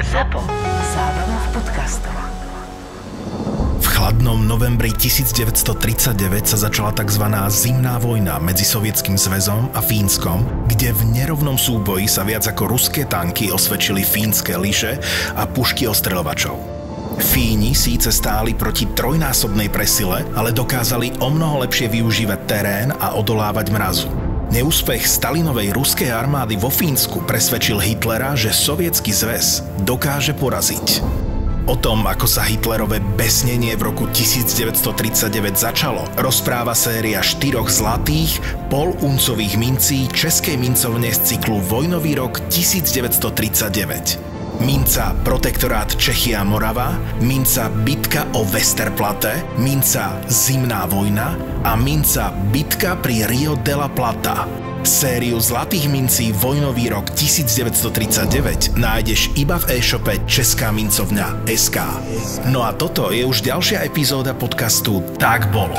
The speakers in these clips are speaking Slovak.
ZAPO. Zábrná v podcastov. V chladnom novembri 1939 sa začala tzv. zimná vojna medzi Sovietským zväzom a Fínskom, kde v nerovnom súboji sa viac ako ruské tanky osvedčili fínske lyže a pušky ostreľovačov. Fíni síce stáli proti trojnásobnej presile, ale dokázali o mnoho lepšie využívať terén a odolávať mrazu. Neúspech Stalinovej ruskej armády vo Fínsku presvedčil Hitlera, že Sovietsky zväz dokáže poraziť. O tom, ako sa Hitlerové besnenie v roku 1939 začalo, rozpráva séria štyroch zlatých, poluncových mincí Českej mincovne z cyklu Vojnový rok 1939 minca Protektorát Čechia Morava, minca Bitka o Westerplatte, minca Zimná vojna a minca Bitka pri Rio de la Plata. Sériu zlatých mincí Vojnový rok 1939 nájdeš iba v e-shope Česká mincovňa SK. No a toto je už ďalšia epizóda podcastu Tak bolo.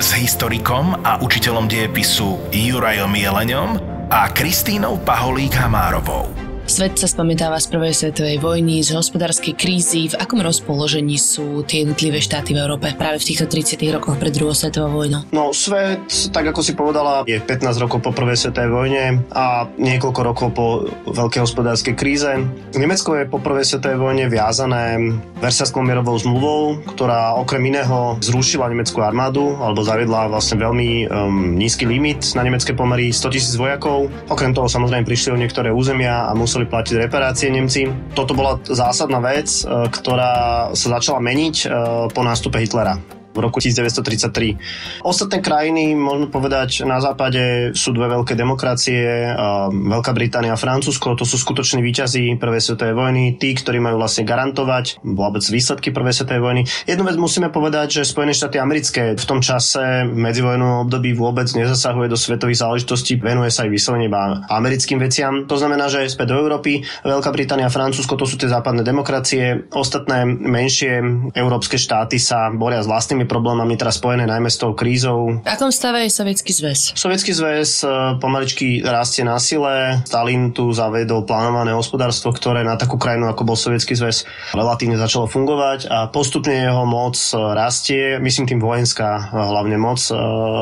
S historikom a učiteľom dejepisu Jurajom Jeleňom a Kristínou Paholík-Hamárovou. Svet sa spamätáva z prvej svetovej vojny, z hospodárskej krízy. V akom rozpoložení sú tie jednotlivé štáty v Európe práve v týchto 30 rokoch pred druhou svetovou vojnou? No svet, tak ako si povedala, je 15 rokov po prvej svetovej vojne a niekoľko rokov po veľkej hospodárskej kríze. Nemecko je po prvej svetovej vojne viazané Versajskou mierovou zmluvou, ktorá okrem iného zrušila nemeckú armádu alebo zaviedla vlastne veľmi um, nízky limit na nemecké pomery 100 tisíc vojakov. Okrem toho samozrejme prišli o niektoré územia a museli museli platiť reparácie Nemci. Toto bola zásadná vec, e, ktorá sa začala meniť e, po nástupe Hitlera v roku 1933. Ostatné krajiny, možno povedať, na západe sú dve veľké demokracie, Veľká Británia a Francúzsko, to sú skutoční výťazí prvej svetovej vojny, tí, ktorí majú vlastne garantovať vôbec výsledky prvej svetovej vojny. Jednu vec musíme povedať, že Spojené štáty americké v tom čase medzivojnovom období vôbec nezasahuje do svetových záležitostí, venuje sa aj vyslovene iba americkým veciam. To znamená, že späť do Európy, Veľká Británia a Francúzsko to sú tie západné demokracie, ostatné menšie európske štáty sa boria s vlastnými problémami teraz spojené najmä s tou krízou. V akom stave je Sovietský zväz? Sovietský zväz e, pomaličky rastie na sile. Stalin tu zavedol plánované hospodárstvo, ktoré na takú krajinu ako bol Sovietský zväz relatívne začalo fungovať a postupne jeho moc e, rastie, myslím tým vojenská e, hlavne moc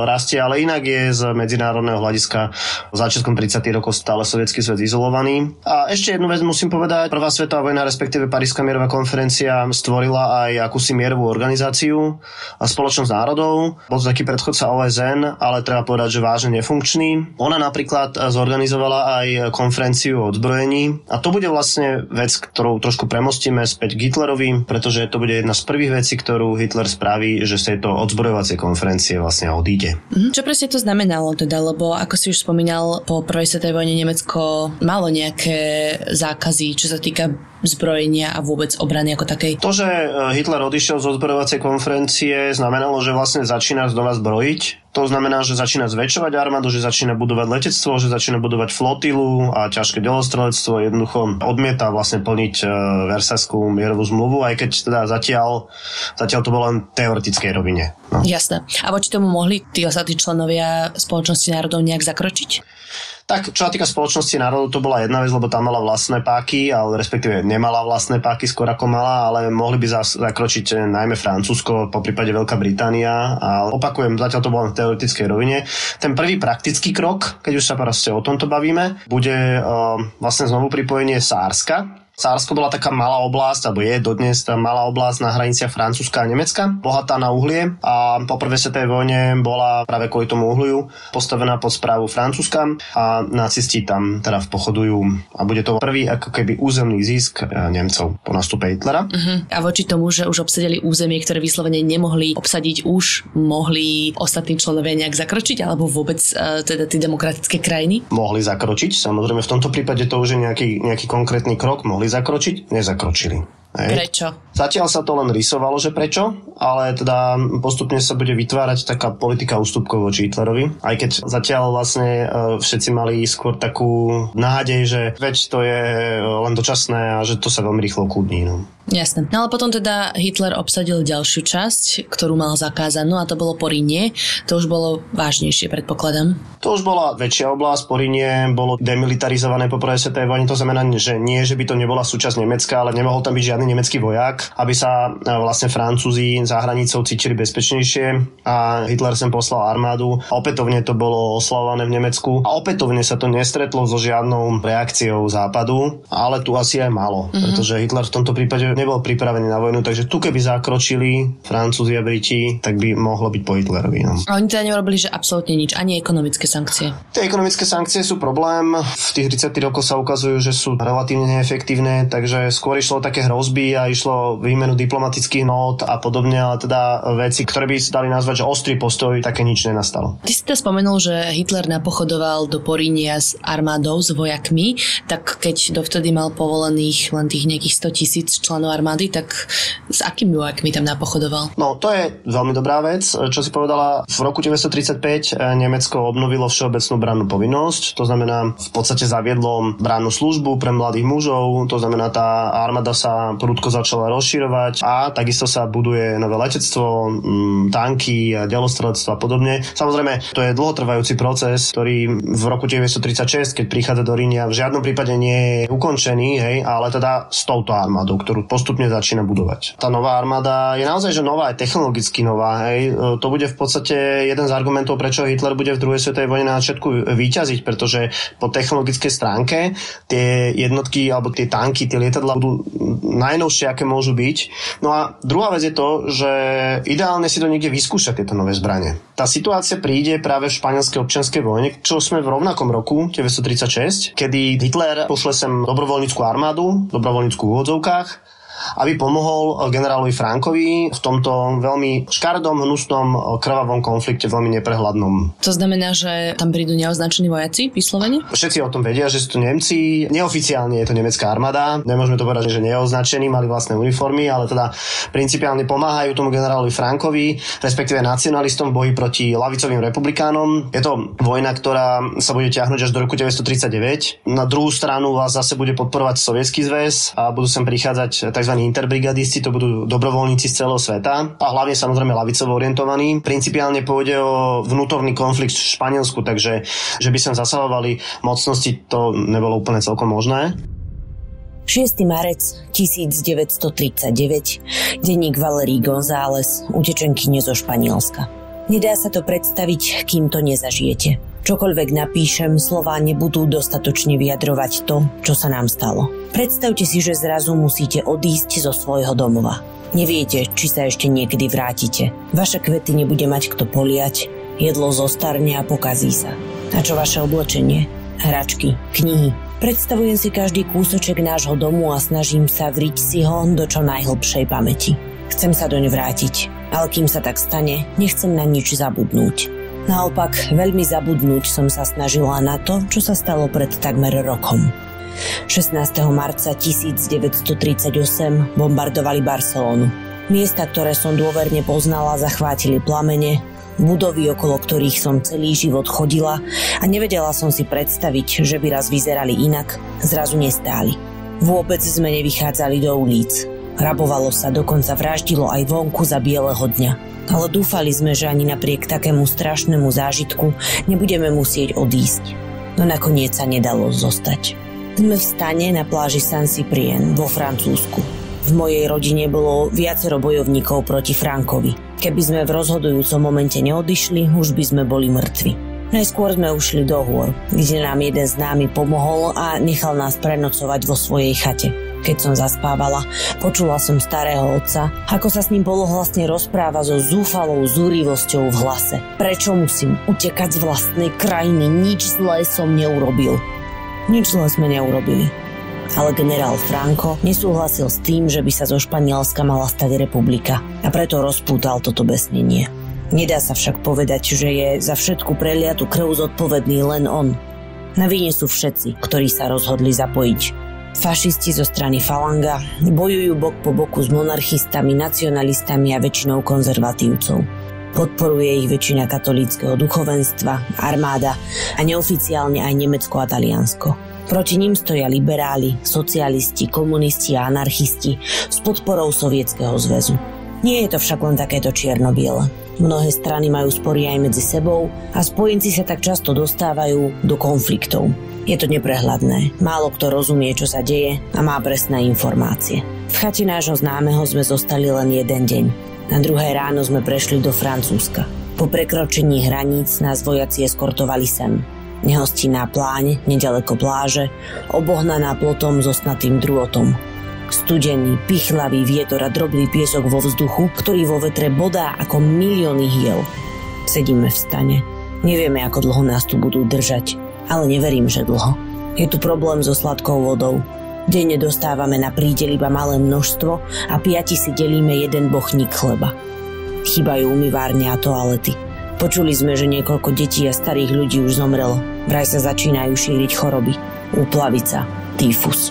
rastie, ale inak je z medzinárodného hľadiska začiatkom 30. rokov stále Sovietský zväz izolovaný. A ešte jednu vec musím povedať. Prvá svetová vojna, respektíve Paríska mierová konferencia stvorila aj akúsi mierovú organizáciu spoločnosť národov. Bol to taký predchodca OSN, ale treba povedať, že vážne nefunkčný. Ona napríklad zorganizovala aj konferenciu o odzbrojení a to bude vlastne vec, ktorú trošku premostíme späť k Hitlerovi, pretože to bude jedna z prvých vecí, ktorú Hitler spraví, že sa to odzbrojovacie konferencie vlastne odíde. Mhm. Čo presne to znamenalo teda, lebo ako si už spomínal, po prvej svetovej vojne Nemecko malo nejaké zákazy, čo sa týka zbrojenia a vôbec obrany ako takej. To, že e, Hitler odišiel z odzbrojovacej konferencie, znamenalo, že vlastne začína znova zbrojiť. To znamená, že začína zväčšovať armádu, že začína budovať letectvo, že začína budovať flotilu a ťažké delostrelectvo. Jednoducho odmieta vlastne plniť e, Versajskú mierovú zmluvu, aj keď teda zatiaľ, zatiaľ to bolo len teoretickej rovine. No. Jasné. A voči tomu mohli tí ostatní členovia spoločnosti národov nejak zakročiť? Tak, čo sa týka spoločnosti národov, to bola jedna vec, lebo tam mala vlastné páky, ale respektíve nemala vlastné páky, skôr ako mala, ale mohli by zakročiť eh, najmä Francúzsko, po prípade Veľká Británia. A opakujem, zatiaľ to bolo v teoretickej rovine. Ten prvý praktický krok, keď už sa proste o tomto bavíme, bude uh, vlastne znovu pripojenie Sárska, Sársko bola taká malá oblasť, alebo je dodnes tá malá oblasť na hraniciach Francúzska a Nemecka, bohatá na uhlie a po prvej svetovej vojne bola práve kvôli tomu uhliu postavená pod správu Francúzska a nacisti tam teda pochodujú a bude to prvý ako keby územný zisk e, Nemcov po nastupe Hitlera. Uh-huh. A voči tomu, že už obsadili územie, ktoré vyslovene nemohli obsadiť, už mohli ostatní členovia nejak zakročiť, alebo vôbec uh, teda tie demokratické krajiny? Mohli zakročiť, samozrejme v tomto prípade to už je nejaký, nejaký konkrétny krok, mohli zakročiť, nezakročili. Hej. Prečo? Zatiaľ sa to len rysovalo, že prečo, ale teda postupne sa bude vytvárať taká politika ústupkov voči Hitlerovi. Aj keď zatiaľ vlastne e, všetci mali skôr takú nádej, že veď to je len dočasné a že to sa veľmi rýchlo kúdní. No. Jasné. No ale potom teda Hitler obsadil ďalšiu časť, ktorú mal zakázanú a to bolo Porínie. To už bolo vážnejšie, predpokladám. To už bola väčšia oblasť. Porínie bolo demilitarizované po prvej svetovej vojne. To znamená, že nie, že by to nebola súčasť Nemecka, ale nemohol tam byť žiadny nemecký vojak, aby sa e, vlastne Francúzi za hranicou cítili bezpečnejšie a Hitler sem poslal armádu. Opätovne to bolo oslavované v Nemecku a opätovne sa to nestretlo so žiadnou reakciou západu, ale tu asi aj malo, mm-hmm. pretože Hitler v tomto prípade nebol pripravený na vojnu, takže tu keby zakročili Francúzi a Briti, tak by mohlo byť po Hitlerovi. No. A oni teda neurobili, že absolútne nič, ani ekonomické sankcie. Tie ekonomické sankcie sú problém. V tých 30 rokoch sa ukazujú, že sú relatívne neefektívne, takže skôr išlo také hrozby a išlo výmenu diplomatických nót a podobne, ale teda veci, ktoré by si dali nazvať, že ostrý postoj, také nič nenastalo. Ty si teda spomenul, že Hitler napochodoval do Porínia s armádou, s vojakmi, tak keď dovtedy mal povolených len tých nejakých 100 tisíc členov armády, tak s akými vojakmi tam napochodoval? No, to je veľmi dobrá vec. Čo si povedala, v roku 1935 eh, Nemecko obnovilo všeobecnú brannú povinnosť, to znamená v podstate zaviedlo brannú službu pre mladých mužov, to znamená tá armáda sa prudko začala rozširovať a takisto sa buduje nové letectvo, mm, tanky, delostrelectvo a podobne. Samozrejme, to je dlhotrvajúci proces, ktorý v roku 1936, keď prichádza do Rínia, v žiadnom prípade nie je ukončený, hej, ale teda s touto armádou, ktorú postupne začína budovať. Tá nová armáda je naozaj že nová, aj technologicky nová. Hej. E, to bude v podstate jeden z argumentov, prečo Hitler bude v druhej svetovej vojne na začiatku vyťaziť, pretože po technologickej stránke tie jednotky alebo tie tanky, tie lietadla budú najnovšie, aké môžu byť. No a druhá vec je to, že ideálne si to niekde vyskúšať tieto nové zbranie. Tá situácia príde práve v španielskej občianskej vojne, čo sme v rovnakom roku, 1936, kedy Hitler pošle sem dobrovoľníckú armádu, dobrovoľníckú v úvodzovkách, aby pomohol eh, generálovi Frankovi v tomto veľmi škardom, hnusnom, eh, krvavom konflikte, veľmi neprehľadnom. To znamená, že tam prídu neoznačení vojaci, vyslovene? Všetci o tom vedia, že sú to Nemci. Neoficiálne je to nemecká armáda. Nemôžeme to povedať, že neoznačení, mali vlastné uniformy, ale teda principiálne pomáhajú tomu generálovi Frankovi, respektíve nacionalistom v boji proti lavicovým republikánom. Je to vojna, ktorá sa bude ťahnuť až do roku 1939. Na druhú stranu vás zase bude podporovať Sovietský zväz a budú sem prichádzať tzv tzv. interbrigadisti, to budú dobrovoľníci z celého sveta a hlavne samozrejme lavicovo orientovaní. Principiálne pôjde o vnútorný konflikt v Španielsku, takže že by sa zasahovali mocnosti, to nebolo úplne celkom možné. 6. marec 1939, denník Valery González, utečenkyne zo Španielska. Nedá sa to predstaviť, kým to nezažijete. Čokoľvek napíšem, slová nebudú dostatočne vyjadrovať to, čo sa nám stalo. Predstavte si, že zrazu musíte odísť zo svojho domova. Neviete, či sa ešte niekedy vrátite. Vaše kvety nebude mať kto poliať, jedlo zostarne a pokazí sa. A čo vaše oblečenie? Hračky, knihy. Predstavujem si každý kúsoček nášho domu a snažím sa vriť si ho do čo najhlbšej pamäti. Chcem sa doň vrátiť, ale kým sa tak stane, nechcem na nič zabudnúť. Naopak, veľmi zabudnúť som sa snažila na to, čo sa stalo pred takmer rokom. 16. marca 1938 bombardovali Barcelonu. Miesta, ktoré som dôverne poznala, zachvátili plamene, budovy, okolo ktorých som celý život chodila a nevedela som si predstaviť, že by raz vyzerali inak, zrazu nestáli. Vôbec sme nevychádzali do ulic. Rabovalo sa, dokonca vraždilo aj vonku za bieleho dňa ale dúfali sme, že ani napriek takému strašnému zážitku nebudeme musieť odísť. No nakoniec sa nedalo zostať. Sme v stane na pláži San Cyprien vo Francúzsku. V mojej rodine bolo viacero bojovníkov proti Frankovi. Keby sme v rozhodujúcom momente neodišli, už by sme boli mŕtvi. Najskôr sme ušli do hôr, kde nám jeden známy pomohol a nechal nás prenocovať vo svojej chate. Keď som zaspávala, počula som starého otca, ako sa s ním polohlasne rozpráva so zúfalou zúrivosťou v hlase. Prečo musím utekať z vlastnej krajiny? Nič zlé som neurobil. Nič zlé sme neurobili. Ale generál Franco nesúhlasil s tým, že by sa zo Španielska mala stať republika a preto rozpútal toto besnenie. Nedá sa však povedať, že je za všetku preliatu krv zodpovedný len on. Na vine sú všetci, ktorí sa rozhodli zapojiť Fašisti zo strany Falanga bojujú bok po boku s monarchistami, nacionalistami a väčšinou konzervatívcov. Podporuje ich väčšina katolíckého duchovenstva, armáda a neoficiálne aj Nemecko a Taliansko. Proti ním stoja liberáli, socialisti, komunisti a anarchisti s podporou Sovietskeho zväzu. Nie je to však len takéto čierno-biele. Mnohé strany majú spory aj medzi sebou a spojenci sa tak často dostávajú do konfliktov. Je to neprehľadné, málo kto rozumie, čo sa deje a má presné informácie. V chate nášho známeho sme zostali len jeden deň. Na druhé ráno sme prešli do Francúzska. Po prekročení hraníc nás vojaci eskortovali sem. Nehostinná pláň, nedaleko pláže, obohnaná plotom so snatým drôtom. Studený, pichlavý vietor a drobný piesok vo vzduchu, ktorý vo vetre bodá ako milióny hiel. Sedíme v stane. Nevieme, ako dlho nás tu budú držať, ale neverím, že dlho. Je tu problém so sladkou vodou. Denne dostávame na prídel iba malé množstvo a piati si delíme jeden bochník chleba. Chýbajú umývárne a toalety. Počuli sme, že niekoľko detí a starých ľudí už zomrelo. Vraj sa začínajú šíriť choroby. Úplavica, týfus.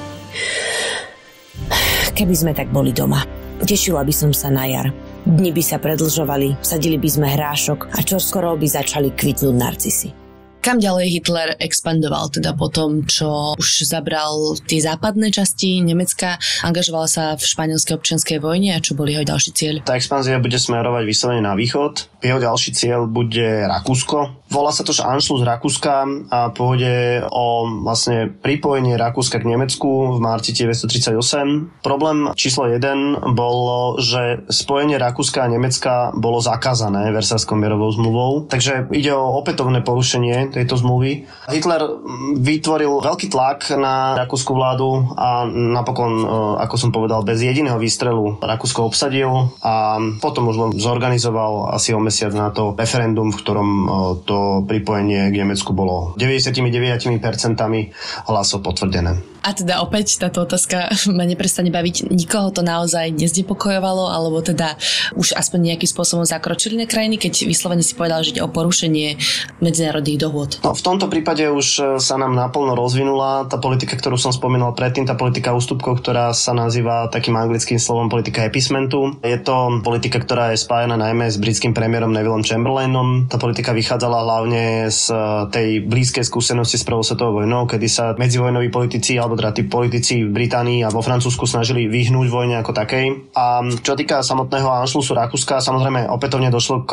Keby sme tak boli doma. Tešila by som sa na jar. Dni by sa predlžovali, sadili by sme hrášok a čoskoro by začali kvitnúť narcisy. Kam ďalej Hitler expandoval teda po tom, čo už zabral tie západné časti Nemecka, angažoval sa v španielskej občianskej vojne a čo boli jeho ďalší cieľ? Tá expanzia bude smerovať vyslovene na východ. Jeho ďalší cieľ bude Rakúsko. Volá sa to, Anschluss Rakúska a pôjde o vlastne pripojenie Rakúska k Nemecku v marci 1938. Problém číslo 1 bolo, že spojenie Rakúska a Nemecka bolo zakázané Versailskou mierovou zmluvou, takže ide o opätovné porušenie tejto zmluvy. Hitler vytvoril veľký tlak na rakúsku vládu a napokon, e, ako som povedal, bez jediného výstrelu Rakúsko obsadil a potom už len zorganizoval asi o mesiac na to referendum, v ktorom e, to pripojenie k Nemecku bolo 99% hlasov potvrdené. A teda opäť táto otázka ma neprestane baviť. Nikoho to naozaj neznepokojovalo, alebo teda už aspoň nejakým spôsobom zakročili na krajiny, keď vyslovene si povedal, že ide o porušenie medzinárodných dohôd? No, v tomto prípade už e, sa nám naplno rozvinula tá politika, ktorú som spomínal predtým, tá politika ústupkov, ktorá sa nazýva takým anglickým slovom politika epismentu. Je to politika, ktorá je spájana najmä s britským premiérom Nevilleom Chamberlainom. Tá politika vychádzala hlavne z e, tej blízkej skúsenosti s prvou svetovou vojnou, kedy sa medzivojnoví politici alebo teda tí politici v Británii a vo Francúzsku snažili vyhnúť vojne ako takej. A čo týka samotného Anšlusu Rakúska, samozrejme opätovne došlo k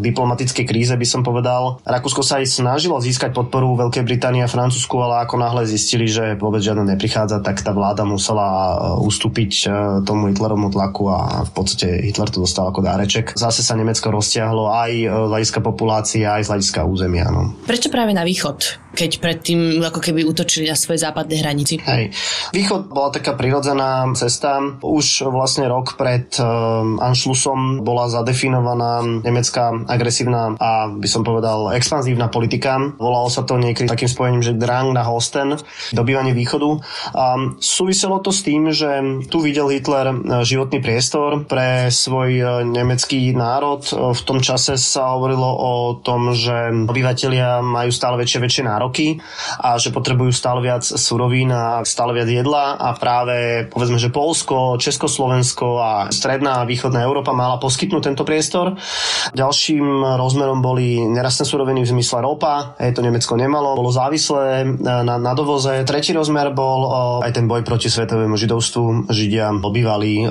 diplomatickej kríze, by som povedal. Rakúsko sa aj snažilo získať podporu Veľkej Británie a Francúzsku, ale ako náhle zistili, že vôbec žiadne neprichádza, tak tá vláda musela e, ustúpiť e, tomu Hitlerovmu tlaku a v podstate Hitler to dostal ako dáreček. Zase sa Nemecko roztiahlo aj e, z hľadiska populácie, aj z hľadiska územia. No. Prečo práve na východ? keď predtým ako keby útočili na svoje západné hranici. Hej. Východ bola taká prirodzená cesta. Už vlastne rok pred um, Anšlusom bola zadefinovaná nemecká agresívna a by som povedal expanzívna politika. Volalo sa to niekedy takým spojením, že Drang na Hosten, dobývanie východu. A súviselo to s tým, že tu videl Hitler e, životný priestor pre svoj e, nemecký národ. V tom čase sa hovorilo o tom, že obyvateľia majú stále väčšie väčšie nároky a že potrebujú stále viac surovín a stále viac jedla a práve povedzme, že Polsko, Československo a stredná a východná Európa mala poskytnúť tento priestor. Ďalším rozmerom boli nerastné suroviny v zmysle ropa, aj to Nemecko nemalo, bolo závislé na, na dovoze. Tretí rozmer bol o, aj ten boj proti svetovému židovstvu. Židia obývali o,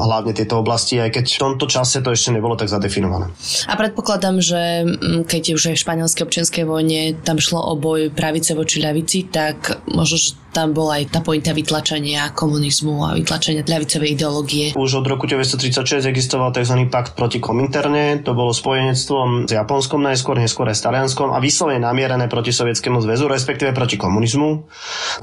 hlavne tieto oblasti, aj keď v tomto čase to ešte nebolo tak zadefinované. A predpokladám, že keď už aj v španielskej občianskej vojne tam šlo o boj pravice voči ľavici, tak možno, že tam bola aj tá pointa vytlačenia komunizmu a vytlačenia ľavicovej ideológie. Už od roku 1936 existoval tzv. pakt proti kominterne, to bolo spojenectvom s Japonskom najskôr, neskôr aj s Talianskom a vyslovene namierené proti Sovietskému zväzu, respektíve proti komunizmu.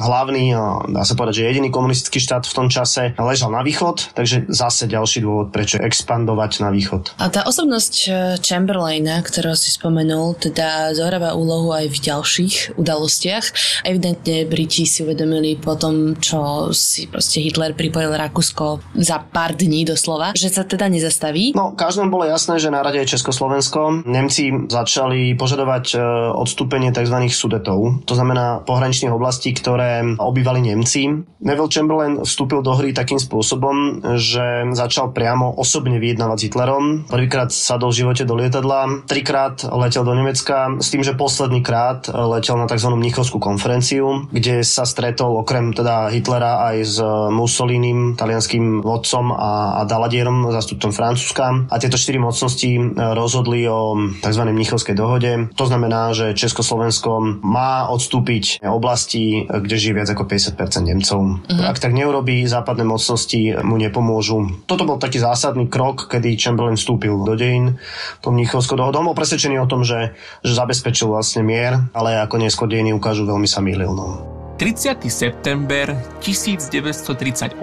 Hlavný, dá sa povedať, že jediný komunistický štát v tom čase ležal na východ, takže zase ďalší dôvod, prečo expandovať na východ. A tá osobnosť e, Chamberlaina, ktorého si spomenul, teda zohráva úlohu aj v ďalších udalostiach. Evidentne Briti si uvedomili po tom, čo si proste Hitler pripojil Rakúsko za pár dní doslova, že sa teda nezastaví? No, každému bolo jasné, že na rade je Československo. Nemci začali požadovať e, odstúpenie tzv. sudetov, to znamená pohraničných oblastí, ktoré obývali Nemci. Neville Chamberlain vstúpil do hry takým spôsobom, že začal priamo osobne vyjednávať s Hitlerom. Prvýkrát sadol v živote do lietadla, trikrát letel do Nemecka s tým, že posledný krát letel na tzv. Mnichovskú konferenciu, kde sa stretol okrem teda Hitlera aj s Mussolinim, talianským vodcom a, a Daladierom, zastupcom Francúzska. A tieto štyri mocnosti rozhodli o tzv. Mnichovskej dohode. To znamená, že Československo má odstúpiť oblasti, kde žije viac ako 50% Nemcov. Uh-huh. Ak tak neurobí, západné mocnosti mu nepomôžu. Toto bol taký zásadný krok, kedy Chamberlain vstúpil do dejín tom Mnichovskou dohodou. Bol presvedčený o tom, že, že zabezpečil vlastne mier, ale ako neskôr dejiny ukážu, veľmi sa mýlil. No. 30. september 1938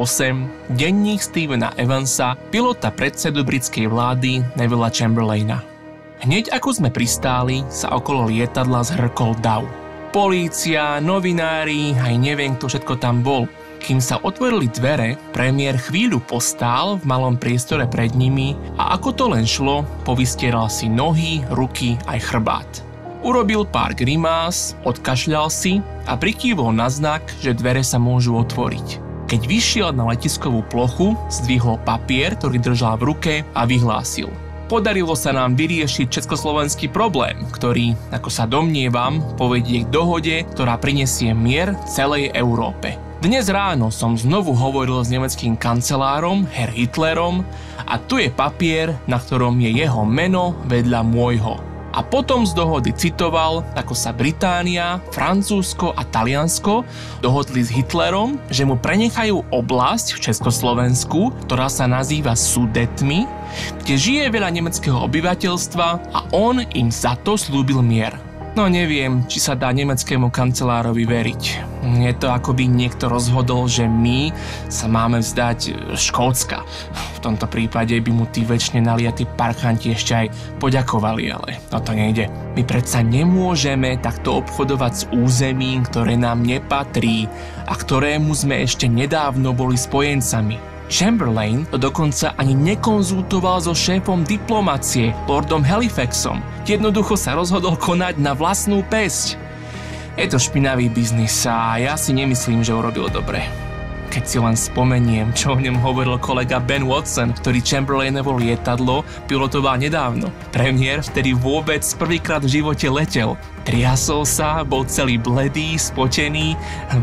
denník Stevena Evansa, pilota predsedu britskej vlády Nevilla Chamberlaina. Hneď ako sme pristáli, sa okolo lietadla zhrkol dav. Polícia, novinári, aj neviem kto všetko tam bol. Kým sa otvorili dvere, premiér chvíľu postál v malom priestore pred nimi a ako to len šlo, povystieral si nohy, ruky aj chrbát. Urobil pár grimás, odkašľal si a prikývol na znak, že dvere sa môžu otvoriť. Keď vyšiel na letiskovú plochu, zdvihol papier, ktorý držal v ruke a vyhlásil. Podarilo sa nám vyriešiť československý problém, ktorý, ako sa domnievam, povedie k dohode, ktorá prinesie mier celej Európe. Dnes ráno som znovu hovoril s nemeckým kancelárom, Herr Hitlerom, a tu je papier, na ktorom je jeho meno vedľa môjho a potom z dohody citoval, ako sa Británia, Francúzsko a Taliansko dohodli s Hitlerom, že mu prenechajú oblasť v Československu, ktorá sa nazýva Sudetmi, kde žije veľa nemeckého obyvateľstva a on im za to slúbil mier. No neviem, či sa dá nemeckému kancelárovi veriť. Je to ako by niekto rozhodol, že my sa máme vzdať Škótska. V tomto prípade by mu tí väčšine naliatí parchanti ešte aj poďakovali, ale no to nejde. My predsa nemôžeme takto obchodovať s územím, ktoré nám nepatrí a ktorému sme ešte nedávno boli spojencami. Chamberlain dokonca ani nekonzultoval so šéfom diplomacie, lordom Halifaxom. Jednoducho sa rozhodol konať na vlastnú pesť. Je to špinavý biznis a ja si nemyslím, že urobil dobre. Keď si len spomeniem, čo o ňom hovoril kolega Ben Watson, ktorý Chamberlainovo lietadlo pilotoval nedávno. Premiér vtedy vôbec prvýkrát v živote letel. Triasol sa, bol celý bledý, spotený.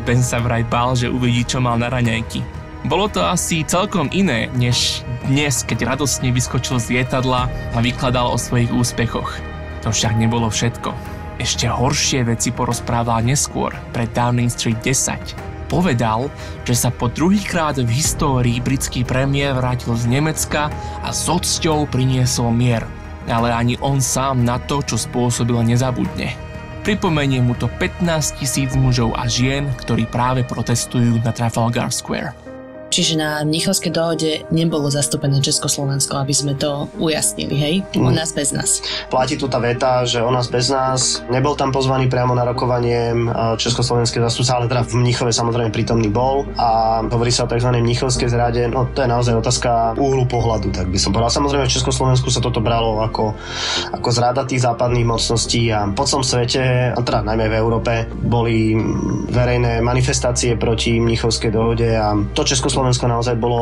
Ben sa vraj bál, že uvidí, čo mal na raňajky. Bolo to asi celkom iné, než dnes, keď radostne vyskočil z lietadla a vykladal o svojich úspechoch. To však nebolo všetko. Ešte horšie veci porozprával neskôr, pre Downing Street 10. Povedal, že sa po druhýkrát v histórii britský premiér vrátil z Nemecka a s odsťou priniesol mier. Ale ani on sám na to, čo spôsobil, nezabudne. Pripomenie mu to 15 tisíc mužov a žien, ktorí práve protestujú na Trafalgar Square. Čiže na Mnichovskej dohode nebolo zastúpené Československo, aby sme to ujasnili, hej? O mm. nás bez nás. Platí tu tá veta, že o nás bez nás. Nebol tam pozvaný priamo na rokovanie Československej zastupca, ale teda v Mnichove samozrejme prítomný bol a hovorí sa o tzv. Mnichovskej zrade. No to je naozaj otázka úhlu pohľadu, tak by som povedal. Samozrejme v Československu sa toto bralo ako, ako zrada tých západných mocností a po celom svete, a teda najmä v Európe, boli verejné manifestácie proti Mnichovskej dohode a to Československo Slovensko naozaj bolo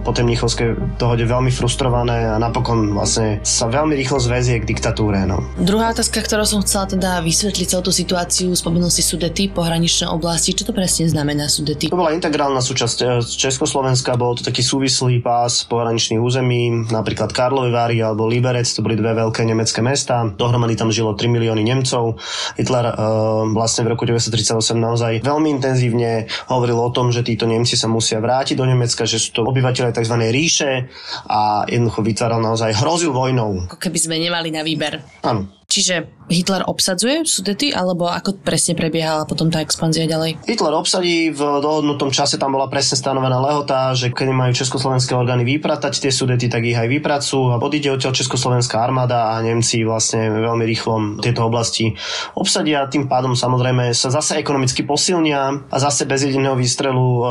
po tej Mnichovskej dohode veľmi frustrované a napokon vlastne sa veľmi rýchlo zväzie k diktatúre. No. Druhá otázka, ktorú som chcela teda vysvetliť celú tú situáciu, spomenul si Sudety, pohraničné oblasti. Čo to presne znamená Sudety? To bola integrálna súčasť e, Československa, bol to taký súvislý pás pohraničných území, napríklad Karlovy Vary alebo Liberec, to boli dve veľké nemecké mesta. Dohromady tam žilo 3 milióny Nemcov. Hitler uh, vlastne v roku 1938 naozaj veľmi intenzívne hovoril o tom, že títo Nemci sa musia vrátiť vrátiť do Nemecka, že sú to obyvateľe tzv. ríše a jednoducho vytváral naozaj hrozil vojnou. Ako keby sme nemali na výber. Áno. Čiže Hitler obsadzuje Sudety, alebo ako presne prebiehala potom tá expanzia ďalej? Hitler obsadí, v dohodnutom čase tam bola presne stanovená lehota, že keď majú československé orgány vypratať tie Sudety, tak ich aj vypracujú a odíde odtiaľ československá armáda a Nemci vlastne veľmi rýchlo tieto oblasti obsadia. Tým pádom samozrejme sa zase ekonomicky posilnia a zase bez jediného výstrelu e,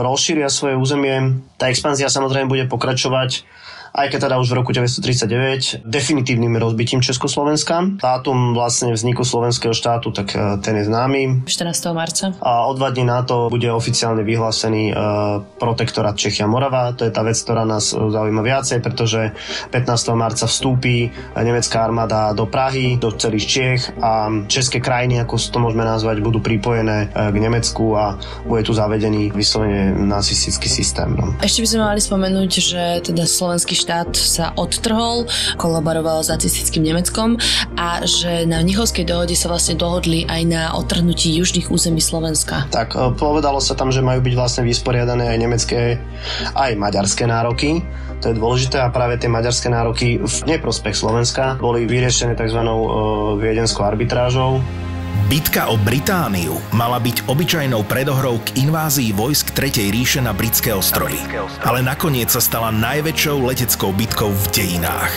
rozšíria svoje územie. Tá expanzia samozrejme bude pokračovať aj keď teda už v roku 1939 definitívnym rozbitím Československa. Dátum vlastne vzniku slovenského štátu, tak e, ten je známy. 14. marca. A o dva dní na to bude oficiálne vyhlásený uh, protektorát Čechia Morava. To je tá vec, ktorá nás zaujíma viacej, pretože 15. marca vstúpi nemecká armáda do Prahy, do celých Čiech a české krajiny, ako to môžeme nazvať, budú pripojené k Nemecku a bude tu zavedený vyslovene nacistický systém. No. Ešte by sme mali spomenúť, že teda slovenský štát sa odtrhol, kolaboroval s nacistickým Nemeckom a že na Mnichovskej dohode sa vlastne dohodli aj na odtrhnutí južných území Slovenska. Tak e, povedalo sa tam, že majú byť vlastne vysporiadané aj nemecké, aj maďarské nároky. To je dôležité a práve tie maďarské nároky v neprospech Slovenska boli vyriešené tzv. E, viedenskou arbitrážou Bitka o Britániu mala byť obyčajnou predohrou k invázii vojsk Tretej ríše na britské ostrovy. Ale nakoniec sa stala najväčšou leteckou bitkou v dejinách.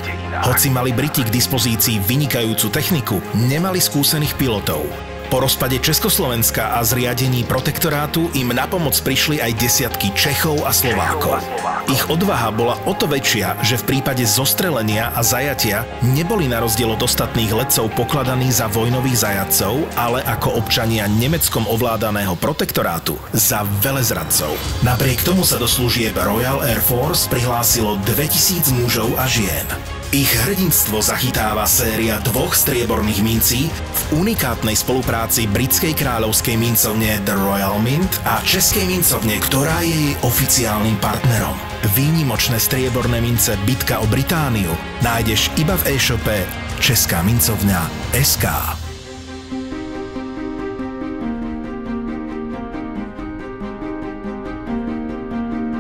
Hoci mali Briti k dispozícii vynikajúcu techniku, nemali skúsených pilotov. Po rozpade Československa a zriadení protektorátu im na pomoc prišli aj desiatky Čechov a Slovákov. Ich odvaha bola o to väčšia, že v prípade zostrelenia a zajatia neboli na rozdiel od ostatných letcov pokladaní za vojnových zajatcov, ale ako občania nemeckom ovládaného protektorátu za velezradcov. Napriek tomu sa do služieb Royal Air Force prihlásilo 2000 mužov a žien. Ich hrdinstvo zachytáva séria dvoch strieborných mincí v unikátnej spolupráci britskej kráľovskej mincovne The Royal Mint a českej mincovne, ktorá je jej oficiálnym partnerom. Výnimočné strieborné mince Bitka o Britániu nájdeš iba v e-shope Česká mincovňa SK.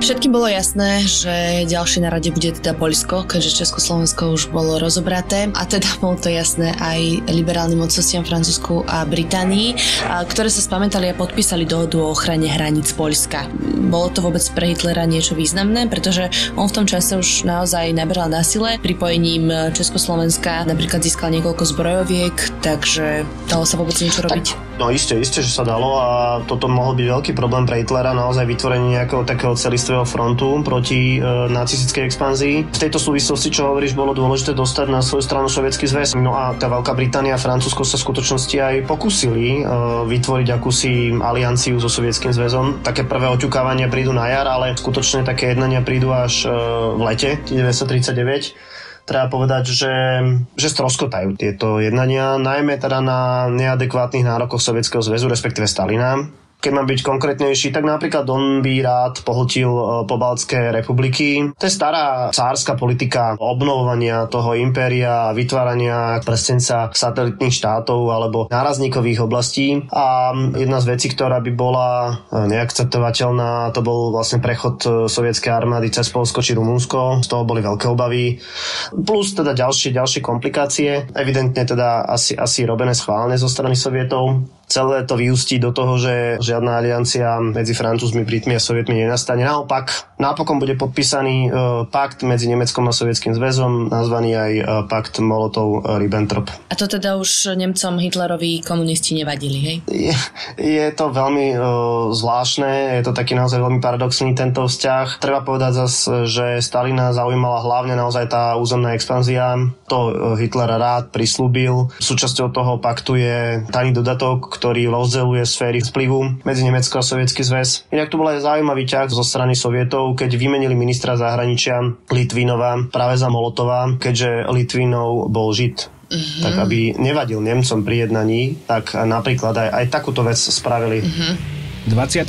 Všetkým bolo jasné, že ďalšie na rade bude teda Poľsko, keďže Československo už bolo rozobraté a teda bolo to jasné aj liberálnym mocnostiam Francúzsku a Británii, ktoré sa spamätali a podpísali dohodu o ochrane hraníc Poľska. Bolo to vôbec pre Hitlera niečo významné, pretože on v tom čase už naozaj naberal na sile. Pripojením Československa napríklad získal niekoľko zbrojoviek, takže dalo sa vôbec niečo robiť? No isté, isté, že sa dalo a toto mohol byť veľký problém pre Hitlera, naozaj vytvorenie nejakého takého celistvého frontu proti e, nacistickej expanzii. V tejto súvislosti, čo hovoríš, bolo dôležité dostať na svoju stranu Sovietský zväz. No a tá Veľká Británia a Francúzsko sa v skutočnosti aj pokusili e, vytvoriť akúsi alianciu so Sovietským zväzom. Také prvé oťukávania prídu na jar, ale skutočne také jednania prídu až e, v lete 1939 treba povedať, že, že stroskotajú tieto jednania, najmä teda na neadekvátnych nárokoch Sovietskeho zväzu, respektíve Stalina keď mám byť konkrétnejší, tak napríklad on by rád pohltil e, pobaltské republiky. To je stará cárska politika obnovovania toho impéria, vytvárania prstenca satelitných štátov alebo nárazníkových oblastí. A jedna z vecí, ktorá by bola e, neakceptovateľná, to bol vlastne prechod e, sovietskej armády cez Polsko či Rumunsko. Z toho boli veľké obavy. Plus teda ďalšie, ďalšie komplikácie. Evidentne teda asi, asi robené schválne zo strany Sovietov celé to vyústí do toho, že žiadna aliancia medzi Francúzmi, Britmi a Sovietmi nenastane. Naopak, napokon bude podpísaný e, pakt medzi Nemeckom a Sovietským zväzom, nazvaný aj e, pakt Molotov-Ribbentrop. A to teda už Nemcom Hitlerovi komunisti nevadili, hej? Je, je to veľmi e, zvláštne, je to taký naozaj veľmi paradoxný tento vzťah. Treba povedať zase, že Stalina zaujímala hlavne naozaj tá územná expanzia. To e, Hitler rád prislúbil. Súčasťou toho paktu je tajný dodatok, ktorý rozdeluje sféry vplyvu medzi Nemecko a Sovietský zväz. Inak to bol aj zaujímavý ťah zo strany Sovietov, keď vymenili ministra zahraničia Litvinova práve za Molotova, keďže Litvinov bol Žid. Mm-hmm. Tak aby nevadil Nemcom pri jednaní, tak napríklad aj, aj takúto vec spravili. Mm-hmm. 24.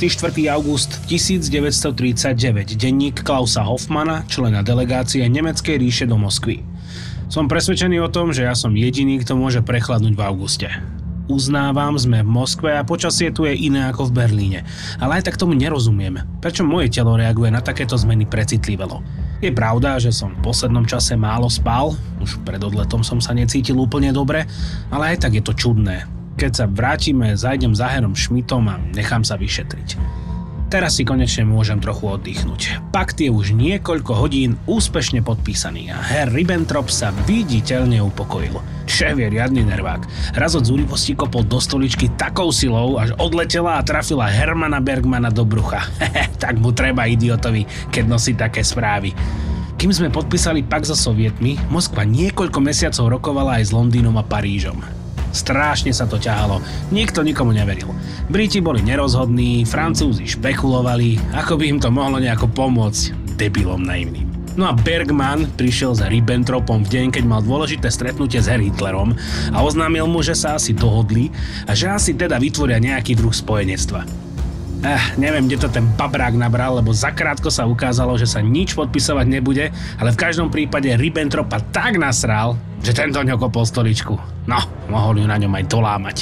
august 1939, denník Klausa Hoffmana, člena delegácie Nemeckej ríše do Moskvy. Som presvedčený o tom, že ja som jediný, kto môže prechladnúť v auguste uznávam, sme v Moskve a počasie tu je iné ako v Berlíne. Ale aj tak tomu nerozumieme. Prečo moje telo reaguje na takéto zmeny precitlivelo? Je pravda, že som v poslednom čase málo spal, už pred odletom som sa necítil úplne dobre, ale aj tak je to čudné. Keď sa vrátime, zajdem za Herom Šmitom a nechám sa vyšetriť. Teraz si konečne môžem trochu oddychnúť. Pakt je už niekoľko hodín úspešne podpísaný a Herr Ribbentrop sa viditeľne upokojil. Šéf je riadny nervák. Raz od zúrivosti kopol do stoličky takou silou, až odletela a trafila Hermana Bergmana do brucha. tak mu treba idiotovi, keď nosí také správy. Kým sme podpísali pak so sovietmi, Moskva niekoľko mesiacov rokovala aj s Londýnom a Parížom. Strášne sa to ťahalo, nikto nikomu neveril. Briti boli nerozhodní, Francúzi špekulovali, ako by im to mohlo nejako pomôcť debilom naivným. No a Bergman prišiel za Ribbentropom v deň, keď mal dôležité stretnutie s Hitlerom a oznámil mu, že sa asi dohodli a že asi teda vytvoria nejaký druh spojenectva. Eh, neviem, kde to ten babrák nabral, lebo zakrátko sa ukázalo, že sa nič podpisovať nebude, ale v každom prípade Ribbentropa tak nasral, že tento ňo kopol stoličku. No, mohol ju na ňom aj dolámať.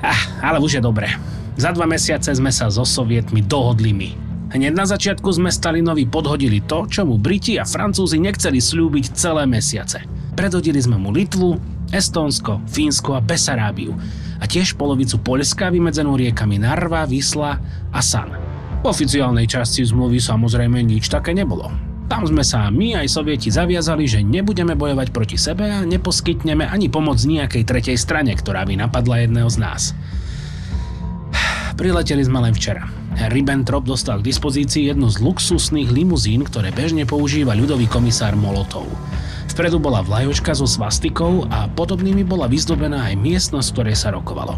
Ah, ale už je dobre. Za dva mesiace sme sa so sovietmi dohodli my. Hneď na začiatku sme Stalinovi podhodili to, čo mu Briti a Francúzi nechceli slúbiť celé mesiace. Predhodili sme mu Litvu, Estónsko, Fínsko a Besarábiu a tiež polovicu Poľska vymedzenú riekami Narva, Vysla a San. V oficiálnej časti zmluvy samozrejme nič také nebolo. Tam sme sa my aj sovieti zaviazali, že nebudeme bojovať proti sebe a neposkytneme ani pomoc nejakej tretej strane, ktorá by napadla jedného z nás. Prileteli sme len včera. Ribbentrop dostal k dispozícii jednu z luxusných limuzín, ktoré bežne používa ľudový komisár Molotov. Vpredu bola vlajočka so svastikou a podobnými bola vyzdobená aj miestnosť, v ktorej sa rokovalo.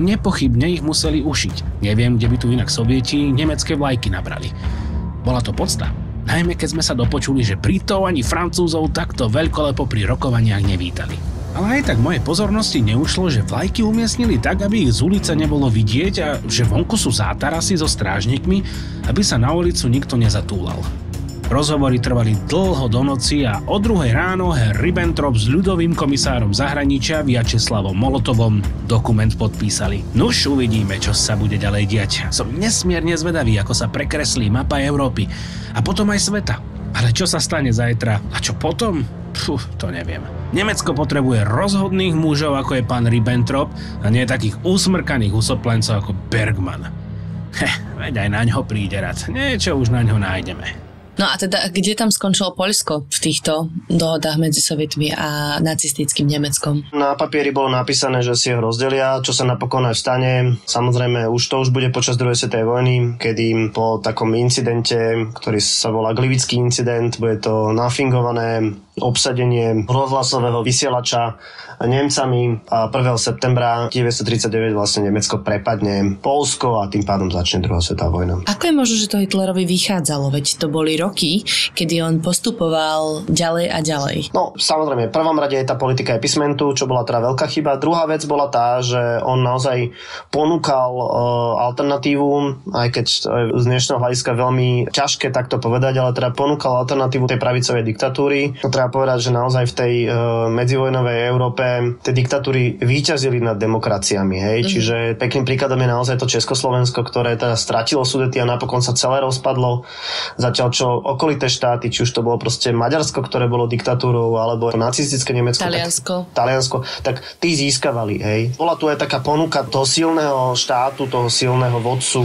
Nepochybne ich museli ušiť. Neviem, kde by tu inak sovieti nemecké vlajky nabrali. Bola to podsta. Najmä keď sme sa dopočuli, že Britov ani Francúzov takto veľkolepo pri rokovaniach nevítali. Ale aj tak mojej pozornosti neušlo, že vlajky umiestnili tak, aby ich z ulice nebolo vidieť a že vonku sú zátarasy so strážnikmi, aby sa na ulicu nikto nezatúlal. Rozhovory trvali dlho do noci a o druhej ráno Herr Ribbentrop s ľudovým komisárom zahraničia Vyacheslavom Molotovom dokument podpísali. Nuž uvidíme, čo sa bude ďalej diať. Som nesmierne zvedavý, ako sa prekreslí mapa Európy a potom aj sveta. Ale čo sa stane zajtra a čo potom? Puh, to neviem. Nemecko potrebuje rozhodných mužov, ako je pán Ribbentrop a nie takých úsmrkaných usoplencov ako Bergman. Heh, veď aj na ňo príde rad. Niečo už na ňo nájdeme. No a teda, kde tam skončilo Poľsko v týchto dohodách medzi Sovietmi a nacistickým Nemeckom? Na papieri bolo napísané, že si ho rozdelia, čo sa napokon aj stane. Samozrejme, už to už bude počas druhej svetovej vojny, kedy po takom incidente, ktorý sa volá Glivický incident, bude to nafingované obsadenie rozhlasového vysielača Nemcami a 1. septembra 1939 vlastne Nemecko prepadne Polsko a tým pádom začne druhá svetová vojna. Ako je možno, že to Hitlerovi vychádzalo? Veď to boli roky, kedy on postupoval ďalej a ďalej. No, samozrejme, v prvom rade je tá politika epismentu, čo bola teda veľká chyba. Druhá vec bola tá, že on naozaj ponúkal uh, alternatívu, aj keď z dnešného hľadiska veľmi ťažké takto povedať, ale teda ponúkal alternatívu tej pravicovej diktatúry. Treba povedať, že naozaj v tej uh, medzivojnovej Európe tie diktatúry výťazili nad demokraciami. Hej? Mm. Čiže pekným príkladom je naozaj to Československo, ktoré teda stratilo sudety a napokon sa celé rozpadlo. Zatiaľ čo okolité štáty, či už to bolo proste Maďarsko, ktoré bolo diktatúrou, alebo nacistické Nemecko. Taliansko. Tak, Taliansko, tak tí získavali. Hej? Bola tu aj taká ponuka toho silného štátu, toho silného vodcu.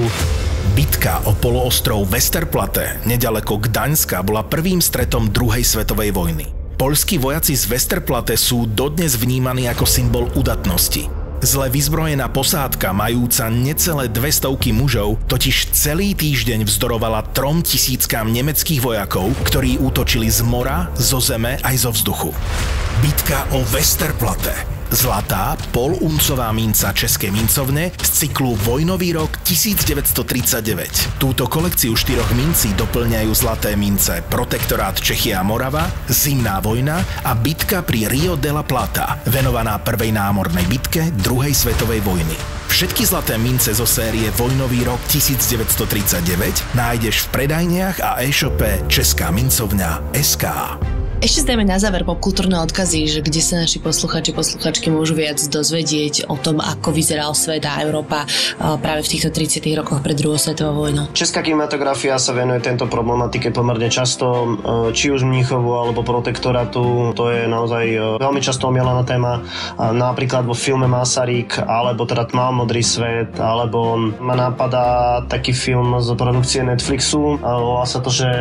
Bitka o poloostrov Westerplatte nedaleko Gdaňska bola prvým stretom druhej svetovej vojny. Polskí vojaci z Westerplatte sú dodnes vnímaní ako symbol udatnosti. Zle vyzbrojená posádka, majúca necelé dve stovky mužov, totiž celý týždeň vzdorovala trom tisíckám nemeckých vojakov, ktorí útočili z mora, zo zeme aj zo vzduchu. Bitka o Westerplatte Zlatá poluncová minca Českej mincovne z cyklu Vojnový rok 1939. Túto kolekciu štyroch mincí doplňajú zlaté mince Protektorát Čechia Morava, Zimná vojna a bitka pri Rio de la Plata, venovaná prvej námornej bitke druhej svetovej vojny. Všetky zlaté mince zo série Vojnový rok 1939 nájdeš v predajniach a e-shope Česká mincovňa SK. Ešte zdajme na záver popkultúrne odkazy, že kde sa naši posluchači, posluchačky môžu viac dozvedieť o tom, ako vyzeral svet a Európa práve v týchto 30 rokoch pred druhou svetovou vojnou. Česká kinematografia sa venuje tento problematike pomerne často, či už Mníchovu alebo protektorátu. To je naozaj e, veľmi často omielaná téma. Napríklad vo filme Masaryk, alebo teda Tmá modrý svet, alebo ma napadá taký film z produkcie Netflixu. Volá sa to, že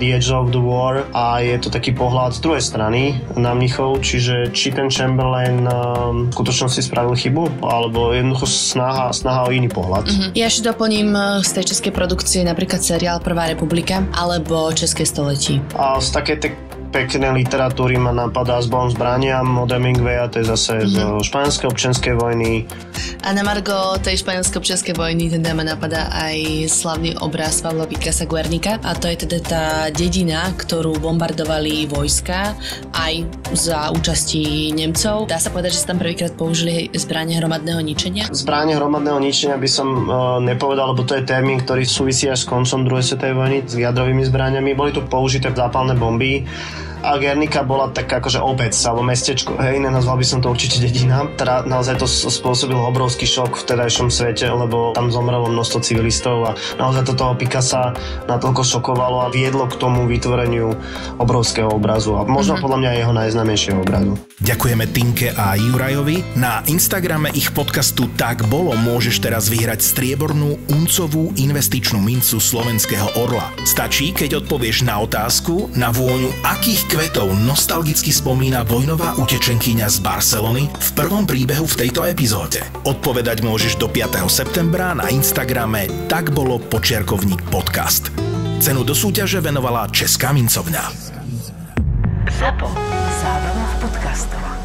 The Edge of the War a je to taký pohľad pohľad z druhej strany na Mnichov, čiže či ten Chamberlain v skutočnosti spravil chybu, alebo jednoducho snaha, snaha o iný pohľad. Mm-hmm. Ja ešte doplním z tej českej produkcie napríklad seriál Prvá republika alebo České století. A z také tej peknej literatúry ma napadá Zbom zbraniam od Hemingwaya, to je zase mm-hmm. zo španielskej občianskej vojny. A na Margo tej španielskej občianskej vojny teda ma napadá aj slavný obraz Pavla Picasa Guernica a to je teda tá dedina, ktorú bombardovali vojska aj za účasti Nemcov. Dá sa povedať, že sa tam prvýkrát použili zbranie hromadného ničenia? Zbranie hromadného ničenia by som uh, nepovedal, lebo to je termín, ktorý súvisí až s koncom druhej svetovej vojny s jadrovými zbraniami. Boli tu použité zápalné bomby a Gernika bola tak akože obec alebo mestečko, hej, nenazval by som to určite dedina. Teda naozaj to spôsobilo obrovský šok v tedajšom svete, lebo tam zomrelo množstvo civilistov a naozaj to toho Picasa natoľko šokovalo a viedlo k tomu vytvoreniu obrovského obrazu a možno mm-hmm. podľa mňa jeho najznamejšieho obrazu. Ďakujeme Tinke a Jurajovi. Na Instagrame ich podcastu Tak bolo môžeš teraz vyhrať striebornú uncovú investičnú mincu slovenského orla. Stačí, keď odpovieš na otázku, na vôňu akých kvetov nostalgicky spomína vojnová utečenkyňa z Barcelony v prvom príbehu v tejto epizóde. Odpovedať môžeš do 5. septembra na Instagrame tak bolo počiarkovník podcast. Cenu do súťaže venovala Česká mincovňa. Zapo. Zábrná v podcastovách.